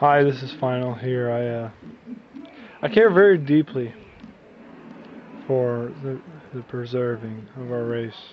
Hi, this is Final here. I uh, I care very deeply for the, the preserving of our race.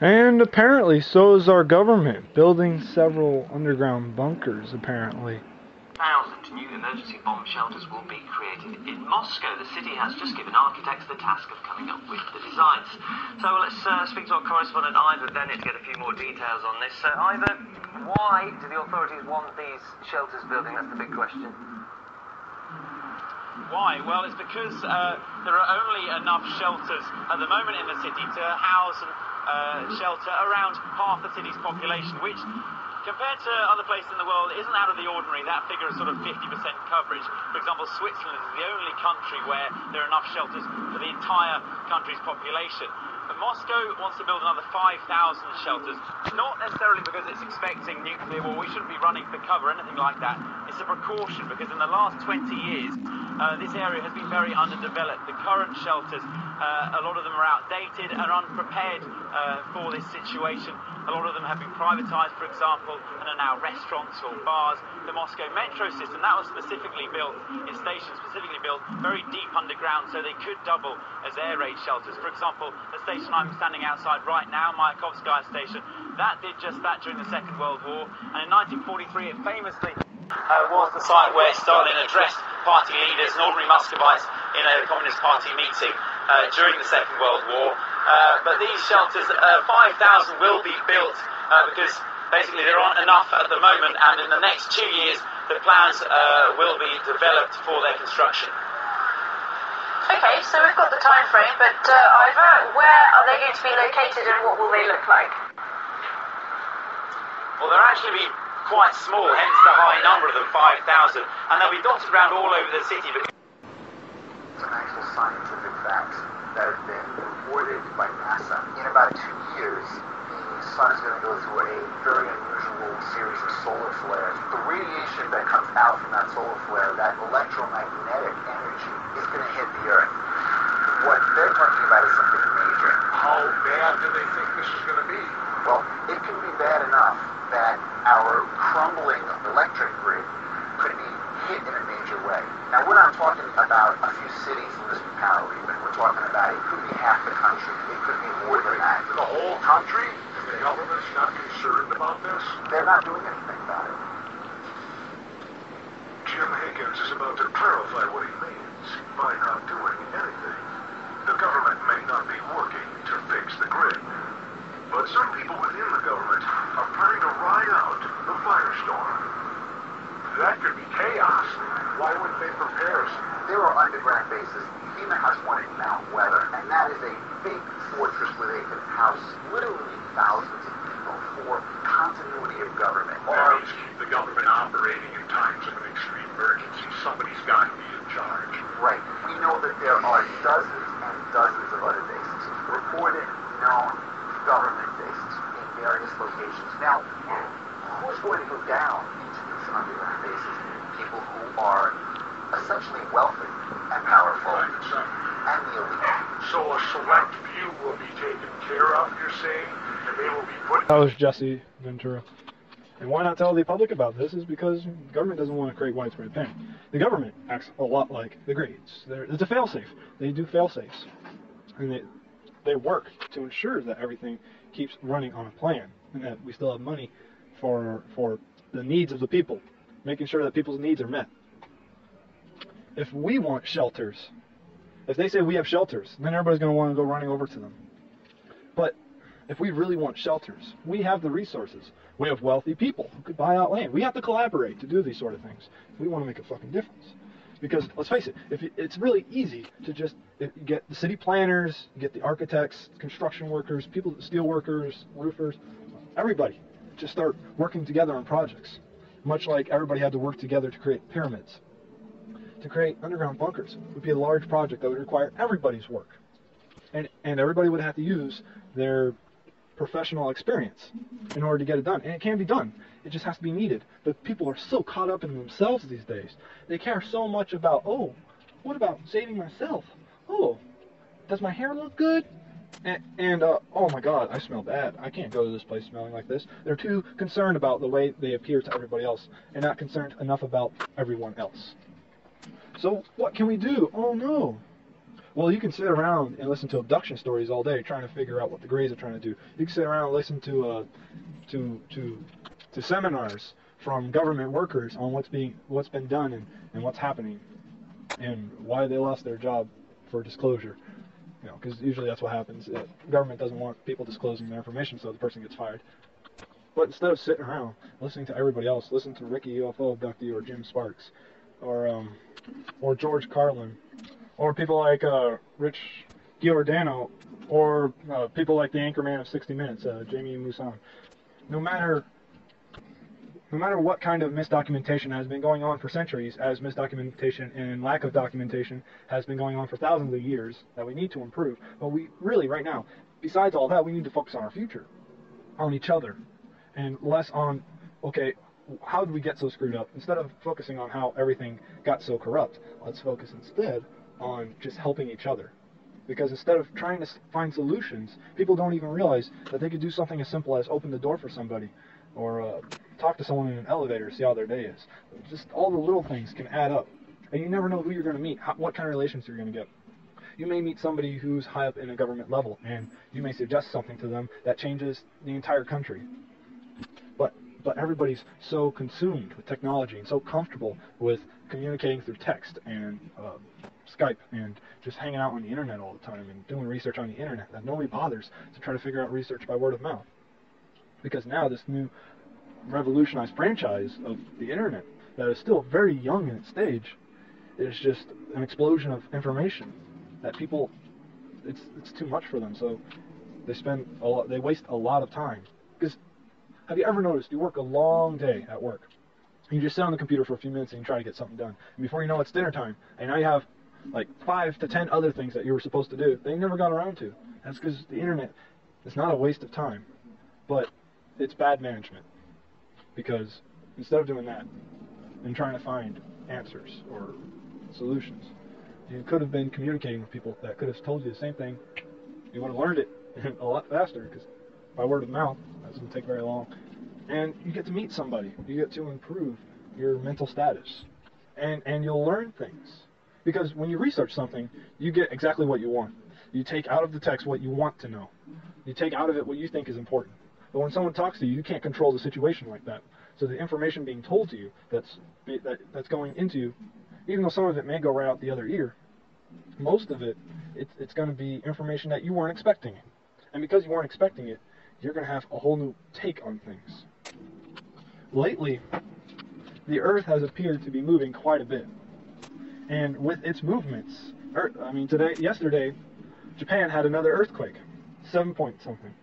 And apparently so is our government, building several underground bunkers, apparently. New emergency bomb shelters will be created in Moscow. The city has just given architects the task of coming up with the designs. So let's uh, speak to our correspondent Ivor Bennett to get a few more details on this. Uh, Ivor, why do the authorities want these shelters building? That's the big question. Why? Well, it's because uh, there are only enough shelters at the moment in the city to house and uh, shelter around half the city's population, which compared to other places in the world isn't out of the ordinary. That figure is sort of 50% coverage. For example, Switzerland is the only country where there are enough shelters for the entire country's population. But Moscow wants to build another 5,000 shelters, not necessarily because it's expecting nuclear war. We shouldn't be running for cover, anything like that. It's a precaution because in the last 20 years, uh, this area has been very underdeveloped. The current shelters, uh, a lot of them are outdated and unprepared uh, for this situation. A lot of them have been privatized, for example, and are now restaurants or bars. The Moscow metro system, that was specifically built, its stations specifically built very deep underground so they could double as air raid shelters. For example, the station I'm standing outside right now, Mayakovskaya station, that did just that during the Second World War. And in 1943, it famously uh, was the site where Stalin addressed party leaders and ordinary Muscovites in a Communist Party meeting uh, during the Second World War. Uh, but these shelters, uh, 5,000 will be built uh, because basically there aren't enough at the moment, and in the next two years, the plans uh, will be developed for their construction. Okay, so we've got the time frame, but uh, Ivor, where are they going to be located and what will they look like? Well, they'll actually be quite small, hence the high number of them, 5,000, and they'll be dotted around all over the city. Because Some actual scientific facts that have been reported by NASA. In about two years, the sun is going to go through a very unusual series of solar flares. The radiation that comes out from that solar flare, that electromagnetic energy, is going to hit the Earth. What they're talking about is something major. How bad do they think this is going to be? Well, it could be bad enough that our crumbling electric grid could be hit in a major way. Now, we're not talking about a few cities in this power even. We're talking about it could be half the country. It could be more than that. The whole country? And the government's not concerned about this? They're not doing anything about it. Jim Higgins is about to clarify what he means by not doing anything. The government may not be working to fix the grid, but some people within the government are planning to ride out the firestorm. That could be chaos. Why wouldn't they prepare us? There are underground bases. FEMA has one in Mount Weather, and that is a big fortress where they can house literally thousands of people for continuity of government. Always keep the government operating in times of an extreme emergency. Somebody's got to be in charge. Right. We know that there are dozens and dozens of other bases, reported, known government bases in various locations. Now, who's going to go down into these underground bases? People who are essentially wealthy and powerful Right, so, and the elite. so a select few will be taken care of, you're saying, and they will be put That was Jesse Ventura. And why not tell the public about this is because the government doesn't want to create widespread panic. The government acts a lot like the Greys. They're, it's a failsafe. They do failsafes. And they, they work to ensure that everything keeps running on a plan and that we still have money for, for the needs of the people, making sure that people's needs are met. If we want shelters, if they say we have shelters, then everybody's going to want to go running over to them. But if we really want shelters, we have the resources. We have wealthy people who could buy out land. We have to collaborate to do these sort of things. We want to make a fucking difference. Because let's face it, if it- it's really easy to just eh, get the city planners, get the architects, construction workers, people, steel workers, roofers, everybody, just start working together on projects. Much like everybody had to work together to create pyramids. To create underground bunkers would be a large project that would require everybody's work and and everybody would have to use their professional experience in order to get it done. And it can be done. It just has to be needed. But people are so caught up in themselves these days. They care so much about, oh, what about saving myself? Oh, does my hair look good? And, and uh, oh my God, I smell bad. I can't go to this place smelling like this. They're too concerned about the way they appear to everybody else, and not concerned enough about everyone else. So what can we do? Oh no. Well, you can sit around and listen to abduction stories all day, trying to figure out what the Greys are trying to do. You can sit around and listen to uh, to to to seminars from government workers on what's being what's been done and, and what's happening, and why they lost their job for disclosure. You know, because usually that's what happens. Uh, government doesn't want people disclosing their information, so the person gets fired. But instead of sitting around listening to everybody else, listen to Ricky UFO abductee or Jim Sparks, or um, or George Carlin, or people like uh, Rich Giordano, or uh, people like the anchorman of 60 Minutes, uh, Jaime Maussan. No matter no matter what kind of misdocumentation has been going on for centuries, as misdocumentation and lack of documentation has been going on for thousands of years, that we need to improve. But we really, right now, besides all that, we need to focus on our future, on each other, and less on, okay, how did we get so screwed up? Instead of focusing on how everything got so corrupt, let's focus instead on just helping each other. Because instead of trying to find solutions, people don't even realize that they could do something as simple as open the door for somebody, or uh, talk to someone in an elevator, see how their day is. Just all the little things can add up, and you never know who you're going to meet, how, what kind of relations you're going to get. You may meet somebody who's high up in a government level, and you may suggest something to them that changes the entire country. But but everybody's so consumed with technology and so comfortable with communicating through text and uh, Skype and just hanging out on the internet all the time and doing research on the internet that nobody bothers to try to figure out research by word of mouth. Because now this new revolutionized franchise of the internet that is still very young in its stage is just an explosion of information that people it's it's too much for them. So they spend a lot they waste a lot of time. Because have you ever noticed you work a long day at work? You just sit on the computer for a few minutes and you try to get something done. And before you know it, it's dinner time and now you have like five to ten other things that you were supposed to do They never got around to that's because the internet is not a waste of time but it's bad management because instead of doing that and trying to find answers or solutions, you could have been communicating with people that could have told you the same thing. You would have learned it a lot faster because by word of mouth, that doesn't take very long. And you get to meet somebody. You get to improve your mental status. And, and you'll learn things. Because when you research something, you get exactly what you want. You take out of the text what you want to know. You take out of it what you think is important. But when someone talks to you, you can't control the situation like that. So the information being told to you that's that, that's going into you, even though some of it may go right out the other ear, most of it it's, it's going to be information that you weren't expecting. And because you weren't expecting it, you're going to have a whole new take on things. Lately, the Earth has appeared to be moving quite a bit. And with its movements, er, I mean, today, yesterday, Japan had another earthquake, seven point something.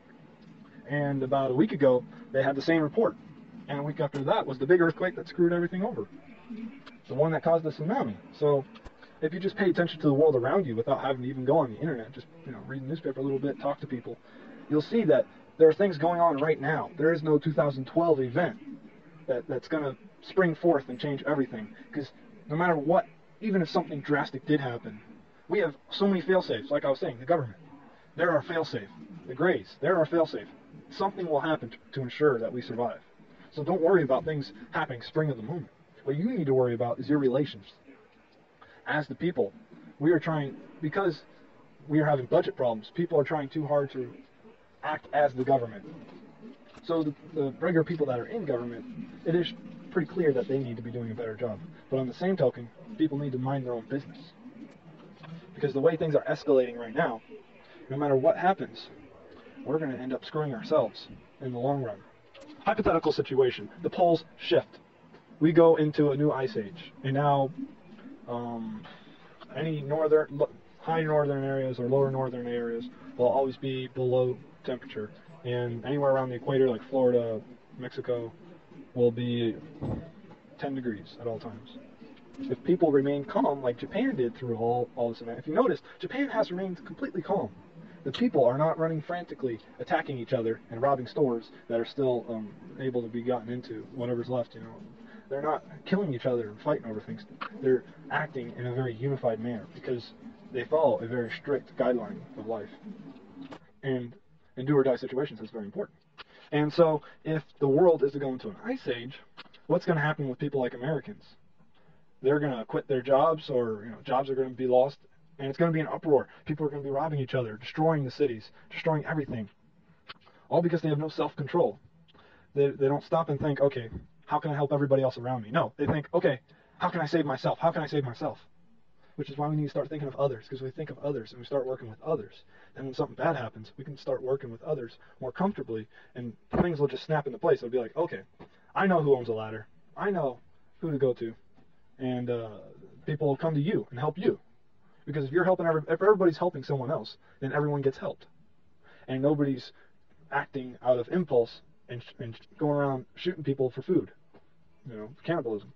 And about a week ago, they had the same report. And a week after that was the big earthquake that screwed everything over. The one that caused the tsunami. So if you just pay attention to the world around you without having to even go on the internet, just you know, read the newspaper a little bit, talk to people, you'll see that there are things going on right now. There is no 2012 event that, that's going to spring forth and change everything. Because no matter what, even if something drastic did happen, we have so many fail-safes. Like I was saying, the government, they're our fail-safe. The Greys, they're our fail-safe something will happen to, ensure that we survive. So don't worry about things happening spring of the moment. What you need to worry about is your relations. As the people, we are trying, because we are having budget problems, people are trying too hard to act as the government. So the, the regular people that are in government, it is pretty clear that they need to be doing a better job. But on the same token, people need to mind their own business. Because the way things are escalating right now, no matter what happens, we're going to end up screwing ourselves in the long run. Hypothetical situation. The poles shift. We go into a new ice age. And now, um, any northern, high northern areas or lower northern areas will always be below temperature. And anywhere around the equator, like Florida, Mexico, will be 10 degrees at all times. If people remain calm, like Japan did through all, all this event, if you notice, Japan has remained completely calm the people are not running frantically, attacking each other and robbing stores that are still um, able to be gotten into, whatever's left, you know. They're not killing each other and fighting over things. They're acting in a very unified manner because they follow a very strict guideline of life. and in do or die situations, that's very important. And so, if the world is going to an ice age, what's going to happen with people like Americans? They're going to quit their jobs, or you know, jobs are going to be lost, and it's going to be an uproar. People are going to be robbing each other, destroying the cities, destroying everything, all because they have no self-control. They they don't stop and think, okay, how can I help everybody else around me? No, they think, okay, how can I save myself? How can I save myself? Which is why we need to start thinking of others, because we think of others and we start working with others. And when something bad happens, we can start working with others more comfortably, and things will just snap into place. It'll be like, okay, I know who owns a ladder. I know who to go to, and uh, people will come to you and help you. Because if you're helping, every, if everybody's helping someone else, then everyone gets helped, and nobody's acting out of impulse and, and going around shooting people for food. You know, cannibalism.